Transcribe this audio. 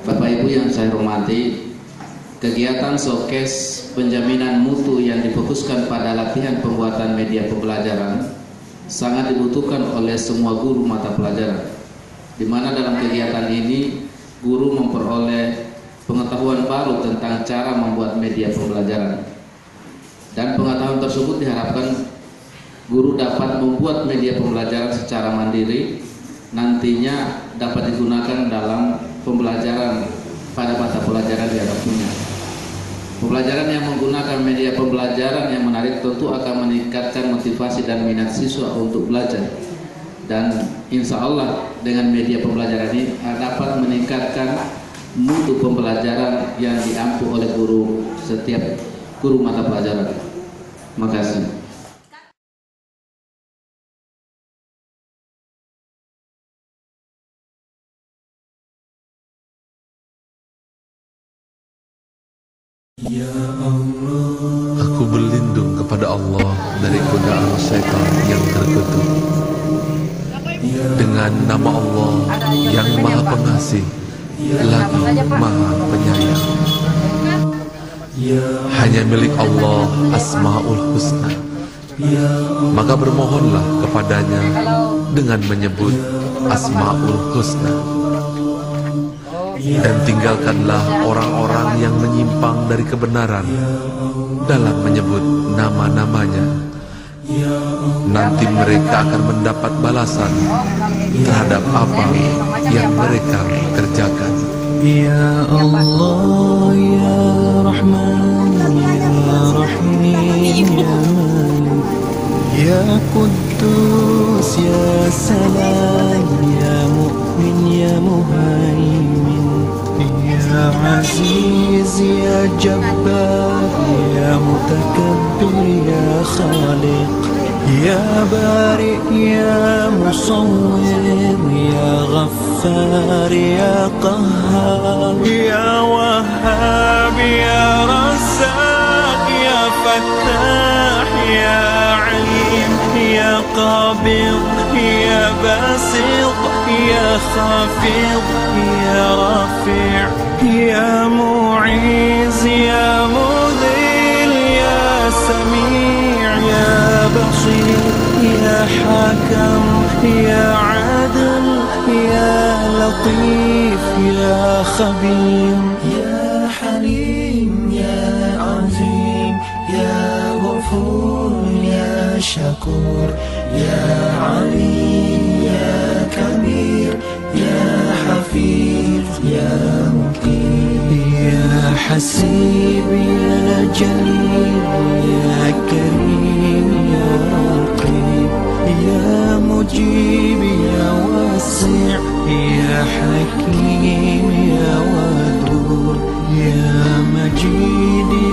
Bapak Ibu yang saya hormati, kegiatan showcase penjaminan mutu yang difokuskan pada latihan pembuatan media pembelajaran sangat dibutuhkan oleh semua guru mata pelajaran. Di mana dalam kegiatan ini guru memperoleh pengetahuan baru tentang cara membuat media pembelajaran. Dan pengetahuan tersebut diharapkan guru dapat membuat media pembelajaran secara mandiri nantinya dapat digunakan dalam pembelajaran pada mata pelajaran yang punya. Pembelajaran yang menggunakan media pembelajaran yang menarik tentu akan meningkatkan motivasi dan minat siswa untuk belajar. Dan insya Allah dengan media pembelajaran ini dapat meningkatkan mutu pembelajaran yang diampu oleh guru setiap guru mata pelajaran. Terima kasih. Aku berlindung kepada Allah dari godaan syaitan yang terkutuk. Dengan nama Allah yang Maha Pengasih, lagi Maha Penyayang. Hanya milik Allah Asmaul Husna. Maka bermohonlah kepadanya dengan menyebut Asmaul Husna dan tinggalkanlah orang-orang yang menyimpang dari kebenaran dalam menyebut nama-namanya. Nanti mereka akan mendapat balasan terhadap apa yang mereka kerjakan. Ya Allah, Ya Rahman, Ya Rahim, Ya Ya Ya Salam, Ya Mu'min, Ya Muhaimin. عزيز يا جبار يا متكبر يا خالق يا بارئ يا مصور يا غفار يا قهار يا وهاب يا رزاق يا فتاح يا عليم يا قابض يا باسط يا خافض يا رافع يا معيز يا مذل يا سميع يا بصير يا حكم يا عدل يا لطيف يا خبير يا حليم. يا شكور. يا عليم يا كبير يا حفيظ يا مقيم. يا حسيب يا جليل يا كريم يا رقيب. يا مجيب يا واسع. يا حكيم يا ودود. يا مجيد